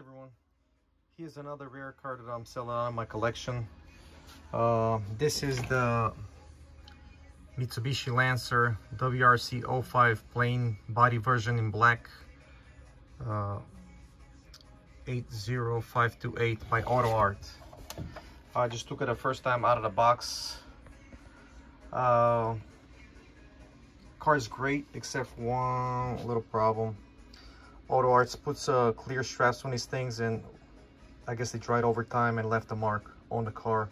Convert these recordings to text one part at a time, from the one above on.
everyone. Here's another rare car that I'm selling out of my collection. Uh, this is the Mitsubishi Lancer WRC 05 plain body version in black. Uh, 80528 by AUTOart. I just took it the first time out of the box. Uh, car is great except for one little problem. AUTOarts puts uh, clear straps on these things and I guess they dried over time and left a mark on the car.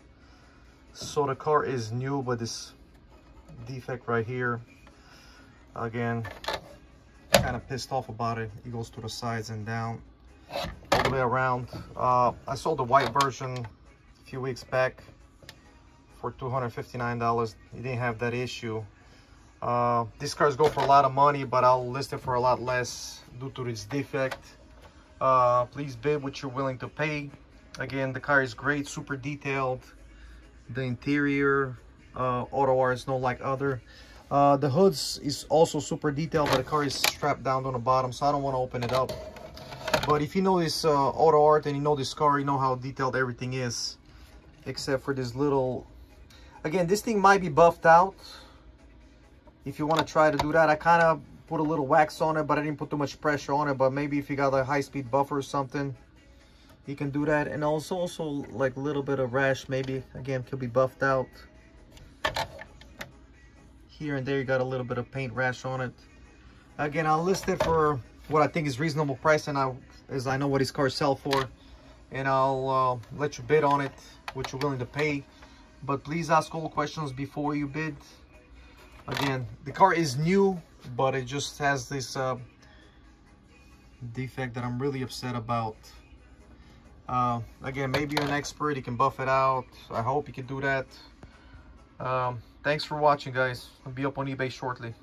So the car is new, but this defect right here, again, kind of pissed off about it. It goes to the sides and down, all the way around. Uh, I sold the white version a few weeks back for $259. It didn't have that issue. Uh, these cars go for a lot of money, but I'll list it for a lot less due to its defect. Uh, please bid what you're willing to pay. Again, the car is great, super detailed. The interior, uh, AUTOart is no like other. Uh, the hoods is also super detailed, but the car is strapped down on the bottom, so I don't want to open it up. But if you know this uh, AUTOart and you know this car, you know how detailed everything is, except for this little. Again, this thing might be buffed out if you want to try to do that. I kind of put a little wax on it, but I didn't put too much pressure on it. But maybe if you got a high-speed buffer or something, you can do that. And also, also like a little bit of rash, maybe, again, could be buffed out. Here and there, you got a little bit of paint rash on it. Again, I'll list it for what I think is reasonable price, and I, as I know what these cars sell for. And I'll uh, let you bid on it, what you're willing to pay. But please ask all questions before you bid again the car is new but it just has this uh, defect that i'm really upset about. Uh, again maybe you're an expert you can buff it out. I hope you can do that. Um, thanks for watching guys. I'll be up on ebay shortly